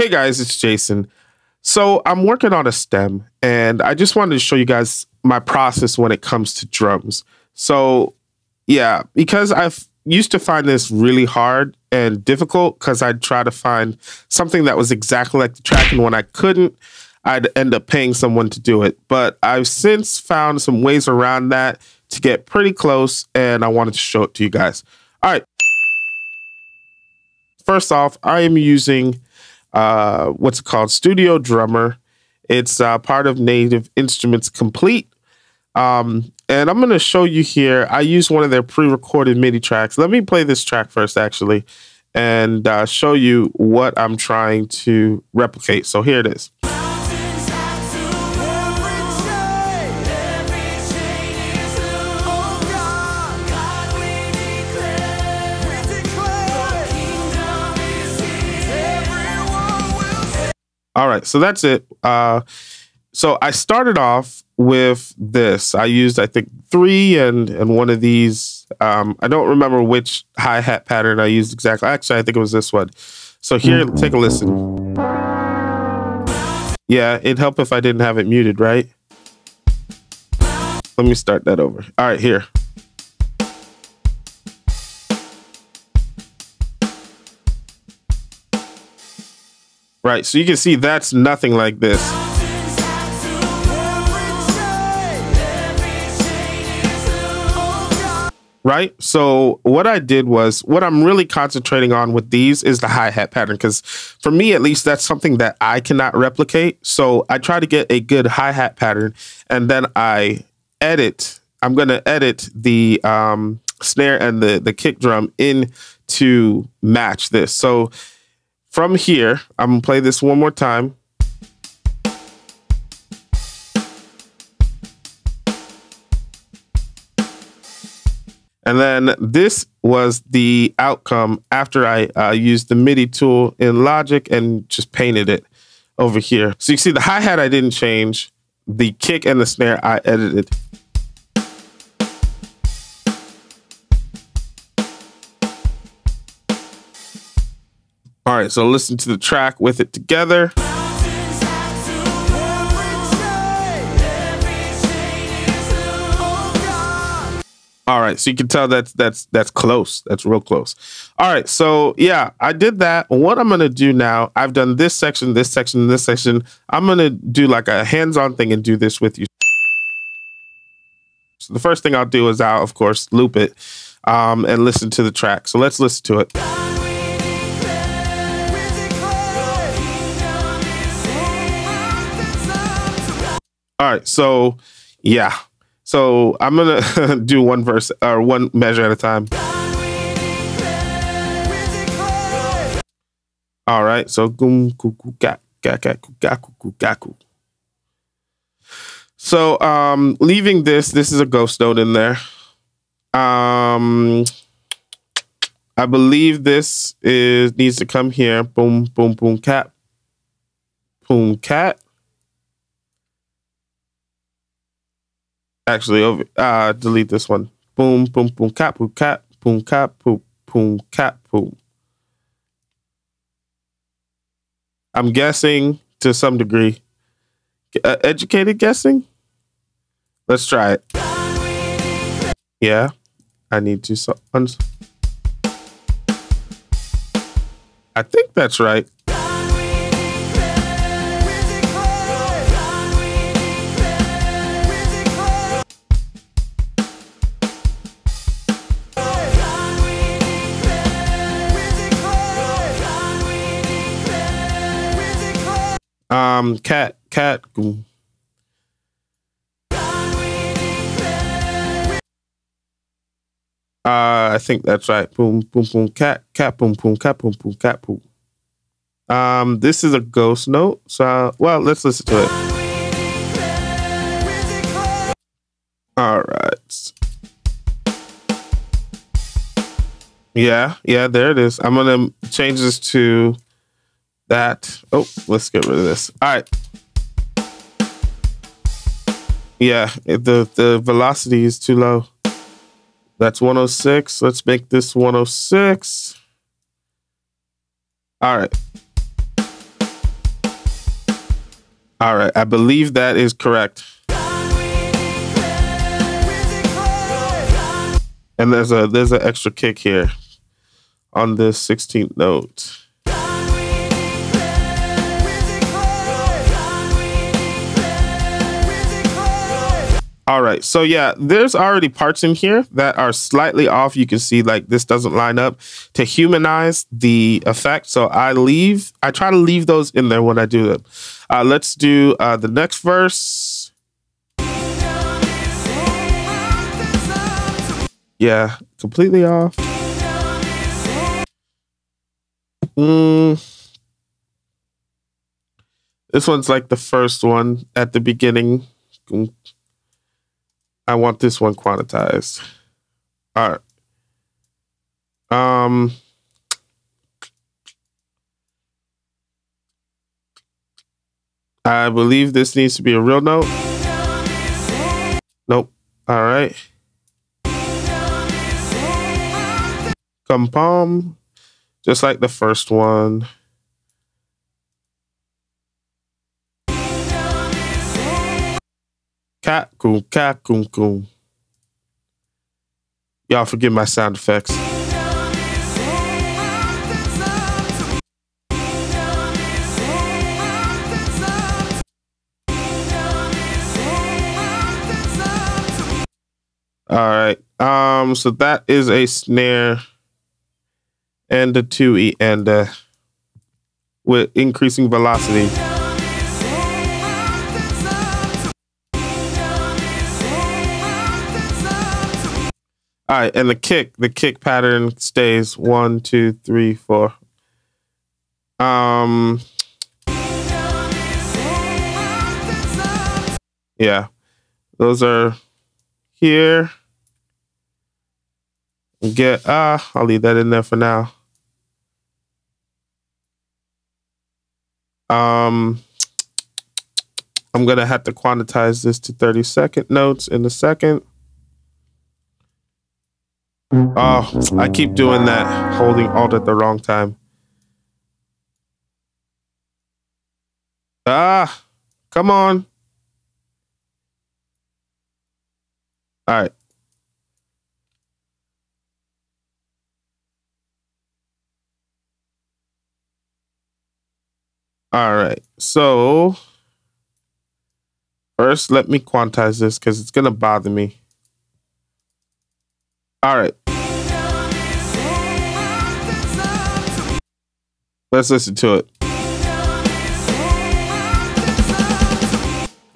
Hey guys, it's Jason. So I'm working on a stem and I just wanted to show you guys my process when it comes to drums. So yeah, because I've used to find this really hard and difficult because I'd try to find something that was exactly like the track and when I couldn't, I'd end up paying someone to do it. But I've since found some ways around that to get pretty close and I wanted to show it to you guys. All right. First off, I am using uh, what's it called? Studio Drummer. It's uh, part of Native Instruments Complete. Um, and I'm going to show you here. I use one of their pre recorded MIDI tracks. Let me play this track first, actually, and uh, show you what I'm trying to replicate. So here it is. All right, so that's it. Uh, so I started off with this. I used, I think, three and and one of these. Um, I don't remember which hi hat pattern I used exactly. Actually, I think it was this one. So here, take a listen. Yeah, it'd help if I didn't have it muted, right? Let me start that over. All right, here. Right, so you can see that's nothing like this. Right? So what I did was what I'm really concentrating on with these is the hi-hat pattern because for me at least that's something that I cannot replicate. So I try to get a good hi-hat pattern and then I edit. I'm going to edit the um, snare and the the kick drum in to match this. So from here, I'm gonna play this one more time. And then this was the outcome after I uh, used the MIDI tool in Logic and just painted it over here. So you see the hi-hat I didn't change, the kick and the snare I edited. Right, so listen to the track with it together. All right, so you can tell that's that's that's close. That's real close. All right, so yeah, I did that. What I'm gonna do now, I've done this section, this section, this section. I'm gonna do like a hands-on thing and do this with you. So the first thing I'll do is I'll of course loop it um, and listen to the track. So let's listen to it. All right, so yeah, so I'm gonna do one verse or one measure at a time. All right, so gum kuku. So um, leaving this, this is a ghost note in there. Um, I believe this is needs to come here. Boom, boom, boom, cat, boom, cat. Actually over uh delete this one. Boom, boom, boom, cap, boom, cap, boom, cap, boom, boom, cap, boom. I'm guessing to some degree. Uh, educated guessing? Let's try it. Yeah, I need to. So, I think that's right. Um, cat, cat. Uh, I think that's right. Boom, boom, boom, cat, cat, boom, boom, cat, boom, boom, cat, boom. Um, this is a ghost note. So, well, let's listen to it. All right. Yeah, yeah, there it is. I'm gonna change this to that. Oh, let's get rid of this. All right. Yeah, the the velocity is too low. That's 106. Let's make this 106. All right. All right, I believe that is correct. And there's a there's an extra kick here on this 16th note. All right. So yeah, there's already parts in here that are slightly off. You can see like this doesn't line up to humanize the effect. So I leave, I try to leave those in there when I do them. Uh, let's do uh, the next verse. Yeah, completely off. Mm. This one's like the first one at the beginning. I want this one quantized. All right. Um, I believe this needs to be a real note. Nope. All right. Come palm, just like the first one. Cat cool, cat cool, cool. Y'all forgive my sound effects. All right. Um, so that is a snare and a 2E and uh, with increasing velocity. All right, and the kick, the kick pattern stays one, two, three, four. Um, yeah, those are here. Get ah, uh, I'll leave that in there for now. Um, I'm gonna have to quantize this to 30 second notes in a second. Oh, I keep doing that, holding alt at the wrong time. Ah, come on. All right. All right. So first, let me quantize this because it's going to bother me. All right. Let's listen to it.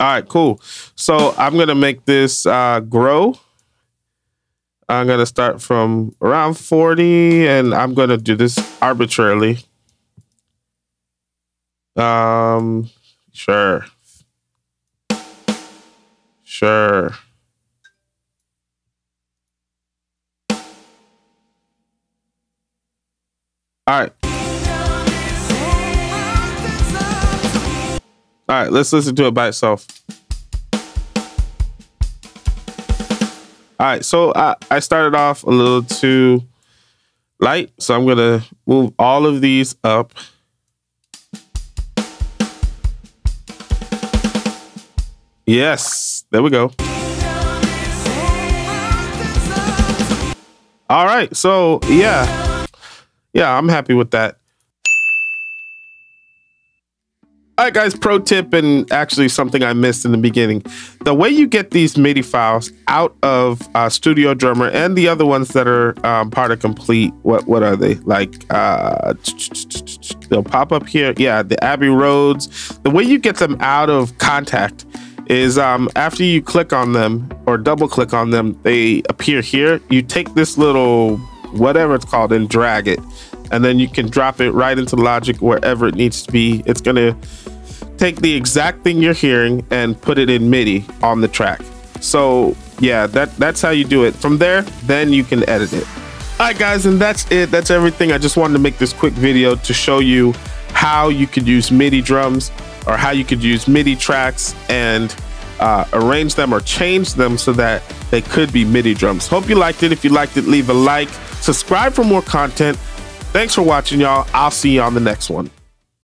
All right, cool. So I'm going to make this uh, grow. I'm going to start from around 40 and I'm going to do this arbitrarily. Um, sure. Sure. All right. All right, let's listen to it by itself. All right, so I, I started off a little too light, so I'm gonna move all of these up. Yes, there we go. All right, so yeah. Yeah, I'm happy with that. All right, guys, pro tip and actually something I missed in the beginning. The way you get these MIDI files out of uh, Studio Drummer and the other ones that are um, part of Complete, what what are they? Like, uh, they'll pop up here. Yeah, the Abbey Roads. The way you get them out of Kontakt is um, after you click on them or double click on them, they appear here. You take this little whatever it's called, and drag it. And then you can drop it right into Logic wherever it needs to be. It's going to take the exact thing you're hearing and put it in MIDI on the track. So yeah, that that's how you do it. From there, then you can edit it. All right, guys, and that's it. That's everything. I just wanted to make this quick video to show you how you could use MIDI drums or how you could use MIDI tracks and uh, arrange them or change them so that they could be MIDI drums. Hope you liked it. If you liked it, leave a like. Subscribe for more content. Thanks for watching, y'all. I'll see you on the next one.